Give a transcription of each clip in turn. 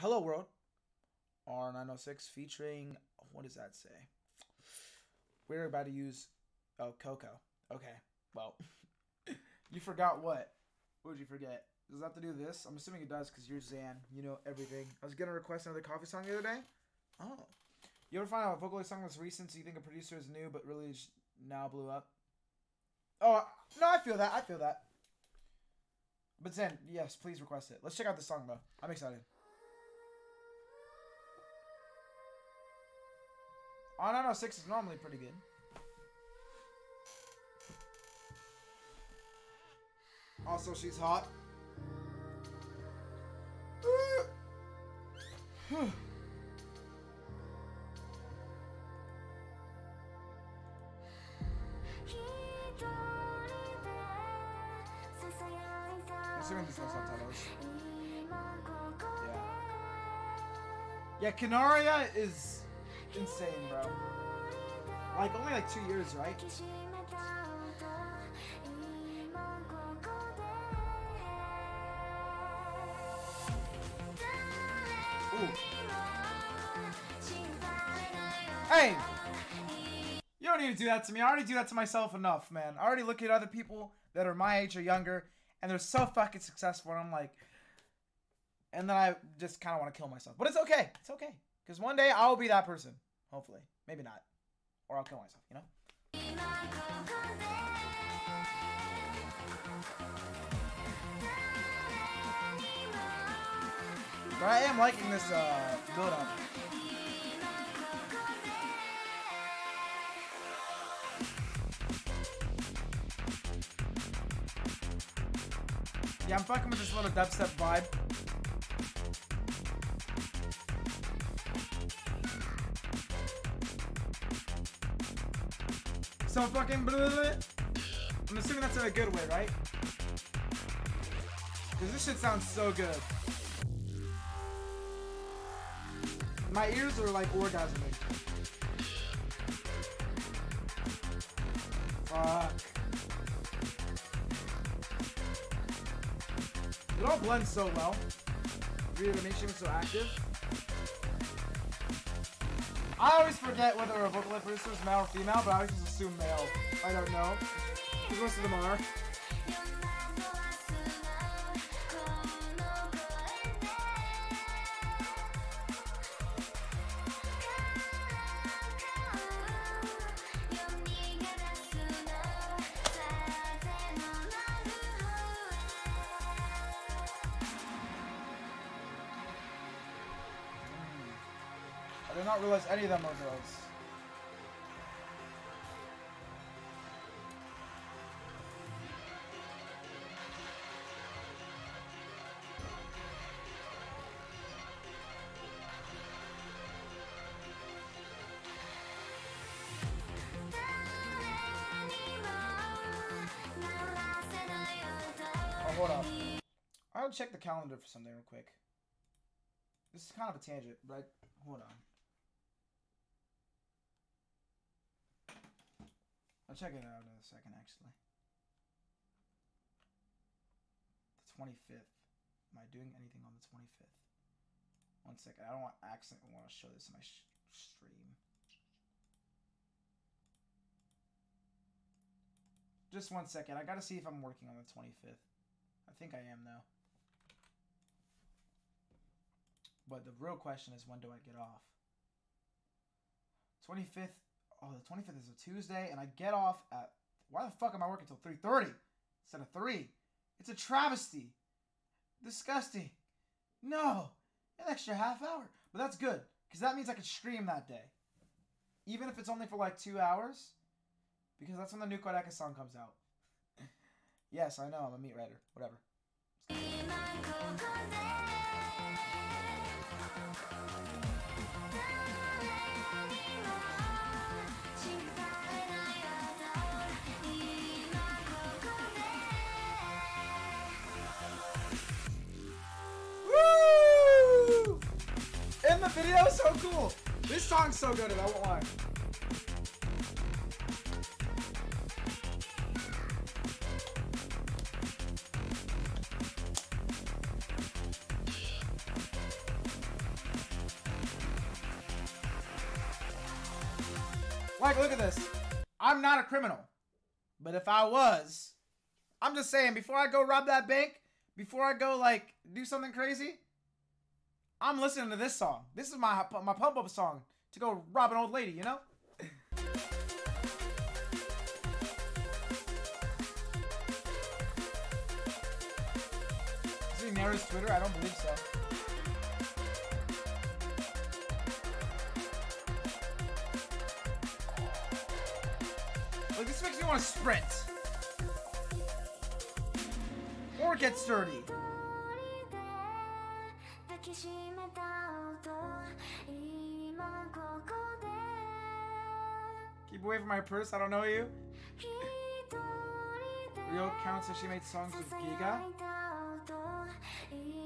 Hello World R906 featuring what does that say? We're about to use oh Coco. Okay. Well, you forgot what? What did you forget? Does it have to do this? I'm assuming it does because you're Zan. You know everything. I was gonna request another coffee song the other day. Oh. You ever find out a vocalist song that's recent so you think a producer is new but really now blew up? Oh, no, I feel that. I feel that. But Zen, yes, please request it. Let's check out the song, though. I'm excited. R906 is normally pretty good. Also, she's hot. assuming no subtitles. Yeah. Yeah, Canaria is insane, bro. Like, only like two years, right? Hey! You don't need to do that to me. I already do that to myself enough, man. I already look at other people that are my age or younger, and they're so fucking successful, and I'm like, and then I just kind of want to kill myself. But it's okay. It's okay. Because one day I'll be that person. Hopefully. Maybe not. Or I'll kill myself, you know? But I am liking this uh, build up. Yeah, I'm fucking with this little dubstep vibe. So fucking I'm assuming that's in a good way, right? Because this shit sounds so good. My ears are like orgasming. Fuck. It all blends so well. Reanimation is so active. I always forget whether a vocal producer is male or female, but I always just assume male. I don't know. Because most of them are. Did not realize any of them are girls. Oh, hold up. I'll check the calendar for something real quick. This is kind of a tangent, but hold on. I'll check it out in a second, actually. The 25th. Am I doing anything on the 25th? One second. I don't want accent. I want to show this in my stream. Just one second. I gotta see if I'm working on the 25th. I think I am, though. But the real question is, when do I get off? 25th oh, the 25th is a Tuesday, and I get off at, why the fuck am I working until 3.30 instead of 3? It's a travesty. Disgusting. No. An extra half hour. But that's good, because that means I can stream that day. Even if it's only for like two hours, because that's when the new Kodaka song comes out. yes, I know, I'm a meat writer. Whatever. cool. This song's so good, and I won't lie. Like, look at this. I'm not a criminal. But if I was, I'm just saying, before I go rob that bank, before I go, like, do something crazy, I'm listening to this song. This is my, my pump up song to go rob an old lady, you know? Is he near his Twitter? I don't believe so. Like, this makes me want to sprint. Or get sturdy. Keep away from my purse, I don't know you. Real counts says she made songs with Giga.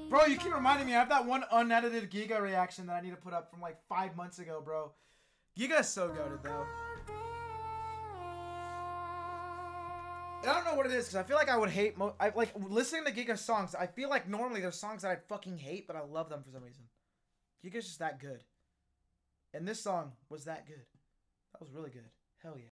Bro, you keep reminding me. I have that one unedited Giga reaction that I need to put up from like five months ago, bro. Giga is so goaded, though. I don't know what it is because I feel like I would hate. Mo- I like listening to Giga songs. I feel like normally there's songs that I fucking hate, but I love them for some reason. Giga's just that good, and this song was that good. That was really good. Hell yeah.